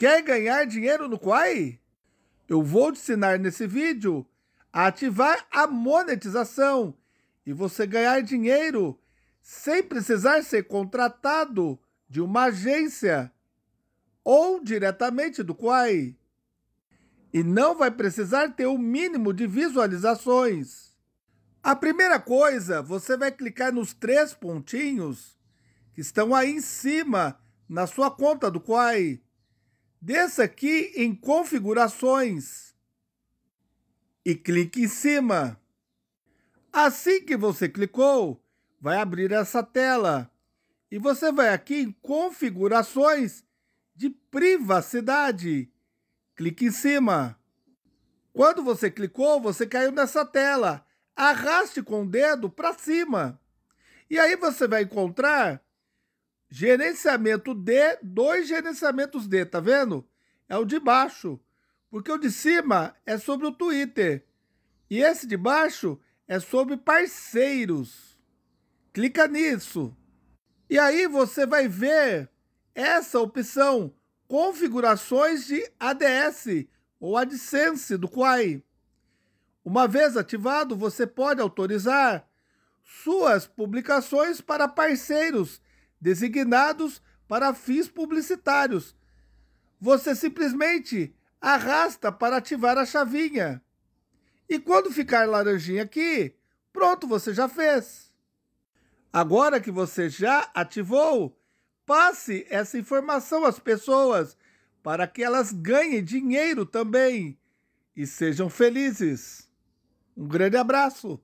Quer ganhar dinheiro no Quai? Eu vou te ensinar nesse vídeo a ativar a monetização e você ganhar dinheiro sem precisar ser contratado de uma agência ou diretamente do Quai. E não vai precisar ter o mínimo de visualizações. A primeira coisa, você vai clicar nos três pontinhos que estão aí em cima na sua conta do Quai. Desça aqui em configurações e clique em cima. Assim que você clicou, vai abrir essa tela e você vai aqui em configurações de privacidade. Clique em cima. Quando você clicou, você caiu nessa tela. Arraste com o dedo para cima. E aí você vai encontrar gerenciamento D, dois gerenciamentos D, tá vendo? É o de baixo, porque o de cima é sobre o Twitter. E esse de baixo é sobre parceiros. Clica nisso. E aí você vai ver essa opção configurações de ADS ou AdSense do Quai. Uma vez ativado, você pode autorizar suas publicações para parceiros designados para fins publicitários. Você simplesmente arrasta para ativar a chavinha. E quando ficar laranjinha aqui, pronto, você já fez. Agora que você já ativou, passe essa informação às pessoas para que elas ganhem dinheiro também e sejam felizes. Um grande abraço!